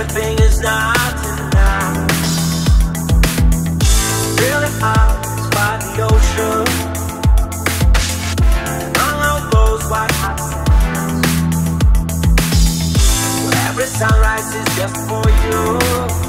everything is not enough. Really hot by the ocean. All those white hot sands. Well, every sunrise is just for you.